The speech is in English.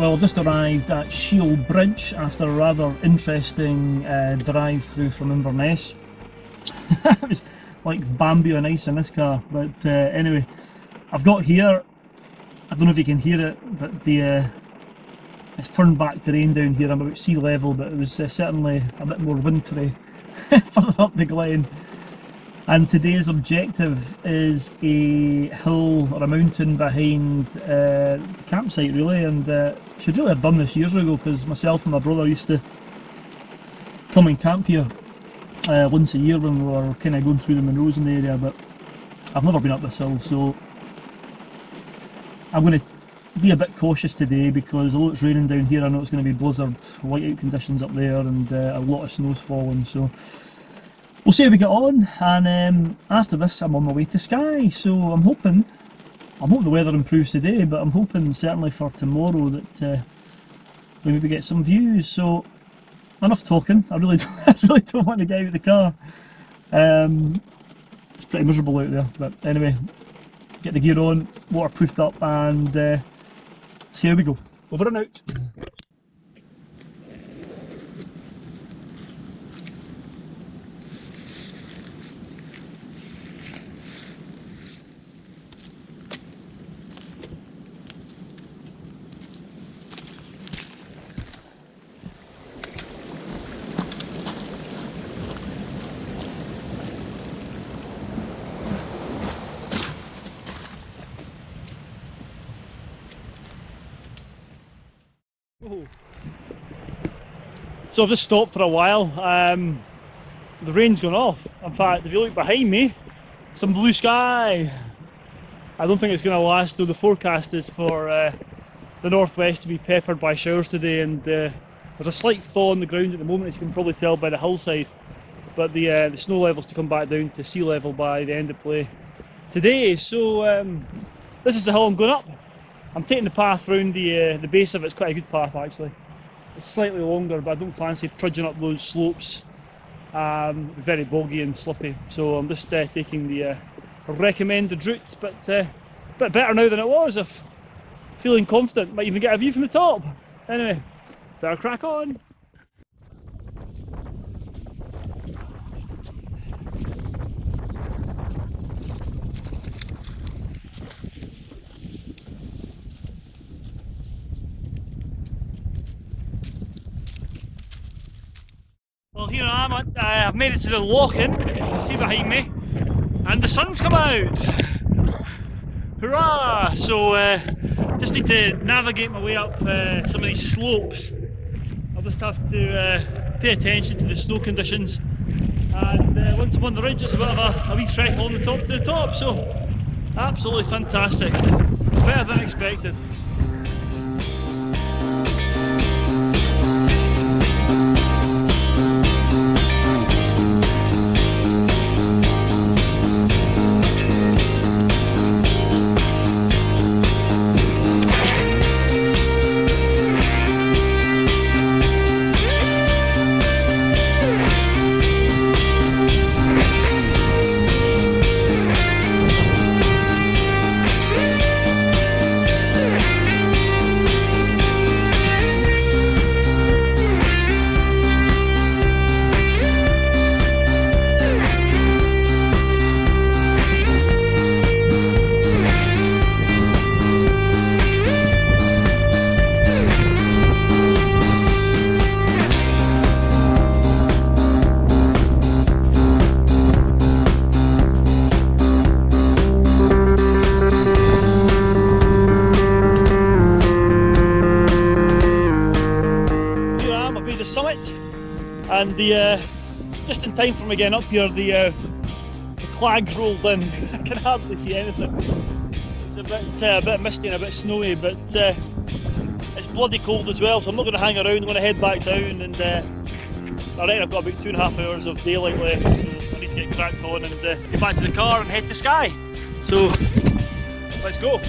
Well, just arrived at Shiel Bridge after a rather interesting uh, drive through from Inverness. it was like Bambi on ice in this car, but uh, anyway, I've got here. I don't know if you can hear it, but the uh, it's turned back to rain down here. I'm about sea level, but it was uh, certainly a bit more wintry further up the glen. And today's objective is a hill or a mountain behind uh, the campsite, really. And uh, should really have done this years ago because myself and my brother used to come and camp here uh, once a year when we were kind of going through the Munros in the area. But I've never been up this hill, so I'm going to be a bit cautious today because although it's raining down here, I know it's going to be blizzard, whiteout conditions up there, and uh, a lot of snow's falling. So we'll see how we get on and um, after this I'm on my way to Skye so I'm hoping I'm hoping the weather improves today but I'm hoping certainly for tomorrow that uh, we maybe get some views. So enough talking. I really don't, I really don't want to get out of the car. Um, it's pretty miserable out there but anyway get the gear on waterproofed up and uh, see how we go. Over and out So I've just stopped for a while. Um, the rain's gone off. In fact, if you look behind me, some blue sky. I don't think it's going to last though. The forecast is for uh, the northwest to be peppered by showers today, and uh, there's a slight thaw on the ground at the moment, as you can probably tell by the hillside. But the uh, the snow levels to come back down to sea level by the end of play today. So um, this is the hill I'm going up. I'm taking the path round the uh, the base of it. It's quite a good path actually. It's slightly longer, but I don't fancy trudging up those slopes. Um, very boggy and slippy, so I'm just uh, taking the uh, recommended route. But uh, bit better now than it was. If feeling confident, might even get a view from the top. Anyway, better crack on. Here I am. Uh, I've made it to the Lochan. See behind me, and the sun's come out. Hurrah! So, uh, just need to navigate my way up uh, some of these slopes. I'll just have to uh, pay attention to the snow conditions. And uh, once I'm on the ridge, it's a bit of a, a wee trek on the top to the top. So, absolutely fantastic. Better than expected. The summit, and the uh, just in time for me getting up here, the, uh, the clags rolled in. I can hardly see anything. It's a bit, uh, a bit misty and a bit snowy, but uh, it's bloody cold as well, so I'm not going to hang around. I'm going to head back down, and uh, I reckon I've got about two and a half hours of daylight left, so I need to get cracked on and uh, get back to the car and head to Skye. So let's go.